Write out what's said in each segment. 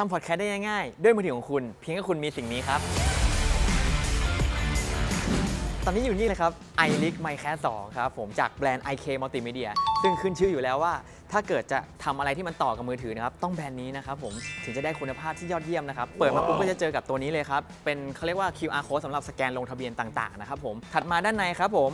ทำพอดแคสต์ได้ง่ายๆ ด้วยมือถือของคุณ เพียงแค่คุณมีสิ่งนี้ครับ ตอนนี้อยู่นี่เลยครับ iLeak MyCast 2ครับผมจากแบรนด์ IK Multimedia ซึ่งขึ้นชื่ออยู่แล้วว่า ถ้าเกิดจะทำอะไรที่มันต่อกับมือถือนะครับ ต้องแบรนด์นี้นะครับผมถึงจะได้คุณภาพที่ยอดเยี่ยมนะครับ เปิดมาปุ๊บก็จะเจอกับตัวนี้เลยครับ เป็นเขาเรียกว่า QR code สำหรับสแกนลงทะเบียนต่างๆนะครับผมถัดมาด้านในครับผม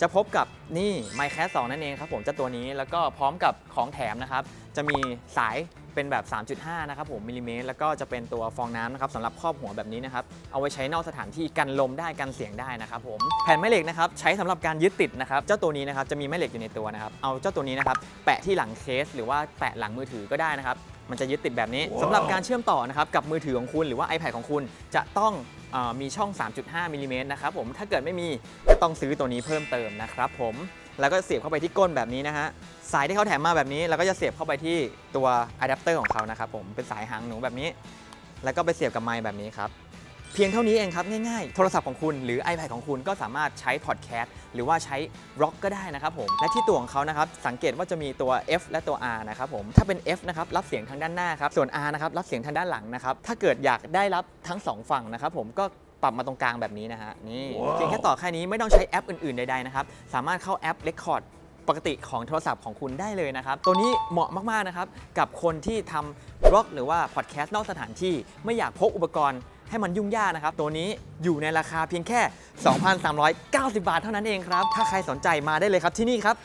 จะพบกับนี่ MyCast 2นั่นเองครับผมเจ้าตัวนี้แล้วก็พร้อมกับของแถมนะครับ จะมีสายเป็นแบบ 3.5 นะครับผมมิลลิเมตร แล้วก็จะเป็นตัวฟองน้ำนะครับสำหรับครอบหัวแบบนี้นะครับ เอาไว้ใช้นอกสถานที่กันลมได้กันเสียงได้นะครับผม แผ่นแม่เหล็กนะครับใช้สำหรับการยึดติดนะครับ เจ้าตัวนี้นะครับจะมีแม่เหล็กอยู่ในตัวนะครับ เอาเจ้าตัวนี้นะครับแปะที่หลังเคส หรือว่าแปะหลังมือถือก็ได้นะครับ มันจะยึดติดแบบนี้สำหรับการเชื่อมต่อนะครับกับมือถือของคุณหรือว่า iPad ของคุณจะต้องเออมีช่อง 3.5มิลลิเมตรนะครับผมถ้าเกิดไม่มีก็ต้องซื้อตัวนี้เพิ่มเติมนะครับผมแล้วก็เสียบเข้าไปที่ก้นแบบนี้นะฮะสายที่เขาแถมมาแบบนี้แล้วก็จะเสียบเข้าไปที่ตัวอะแดปเตอร์ของเขานะครับผมเป็นสายหางหนูแบบนี้ แล้วก็ไปเสียบกับไมค์แบบนี้ครับ เพียงเท่านี้เองครับ ง่ายๆ โทรศัพท์ของคุณหรือ iPad ของคุณก็สามารถใช้พอดแคสต์หรือว่าใช้ร็อกก็ได้นะครับผม และที่ตัวของเขานะครับ สังเกตว่าจะมีตัว F และตัว R นะครับผม ถ้าเป็น F นะครับ รับเสียงทางด้านหน้าครับ ส่วน R นะครับ รับเสียงทางด้านหลังนะครับ ถ้าเกิดอยากได้รับทั้งสองฝั่งนะครับผมก็ปรับมาตรงกลางแบบนี้นะฮะ นี่เพียงแค่ต่อแค่นี้ไม่ต้องใช้แอปอื่นๆ ใดๆนะครับ สามารถเข้าแอป Record ปกติของโทรศัพท์ของคุณได้เลยนะครับ ตัวนี้เหมาะมากๆนะครับกับคนที่ทำบล็อกหรือว่าพอดแคสต์นอกสถานที่ไม่อยากพกอุปกรณ์ ให้มันยุ่งยากนะครับ ตัวนี้อยู่ในราคาเพียงแค่ 2,390 บาทเท่านั้นเองครับ ถ้าใครสนใจมาได้เลยครับที่นี่ครับ